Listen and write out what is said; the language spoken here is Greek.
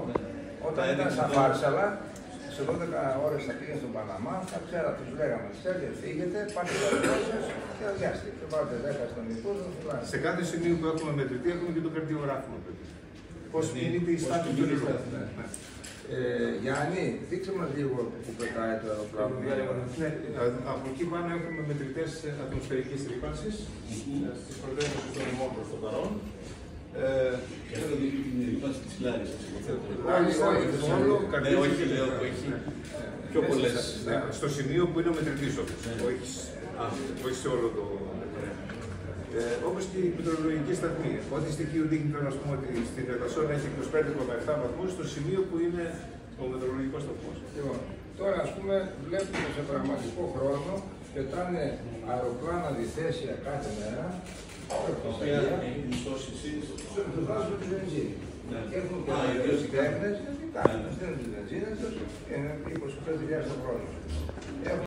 αυτό. Ναι. Όταν Τα ήταν έδειξε στα τώρα. Φάρσαλα, σε 12 ώρες θα πήγαινε στον Παναμά, θα ξέρατε, τους λέγαμε, ξέρετε, φύγετε, πάτε στα σα και αδειάστε. Και πάτε 10 στον υπουργό, θα φυλάνε. Σε κάθε σημείο που έχουμε μετρητή έχουμε και τον καρδιογράφο. Πώς Ναι. κινείται η Πώς στάθμη του κινείται η νερού. στάθμη, ναι. Ε, Γιάννη, δείξε μας λίγο που πετάει το αεροπλάνο. Ναι, α- από εκεί πάνω έχουμε μετρητές ατμοσφαιρικής ρήπανσης στις πρωτεύουσε των ημών προ το παρόν. Ε, Ναι, όχι, λέω που έχει πιο πολλές. Ναι, στο σημείο που είναι ο μετρητής όμως. Ναι. Όχι, όχι σε όλο το. Ε, Όπως και η μετρολογική σταθμή. Ό,τι στοιχείο δείχνει τώρα, ας πούμε, ότι στην Ερασόνα έχει 25,7 βαθμούς, στο σημείο που είναι ο μετρολογικός σταθμός. Λοιπόν, τώρα ας πούμε βλέπουμε σε πραγματικό χρόνο πετάνε αεροπλάνα διθέσια κάθε μέρα. Τα οποία έχει μισθώσει εσείς. Τους βάζουν τη βενζίνη. Ναι. Και έχουν και Α, οι ιδιωτικά. τέχνες, γιατί κάνουν, Ναι. στέλνουν τη βενζίνη τους και είναι 25.000 το χρόνο. Έχουν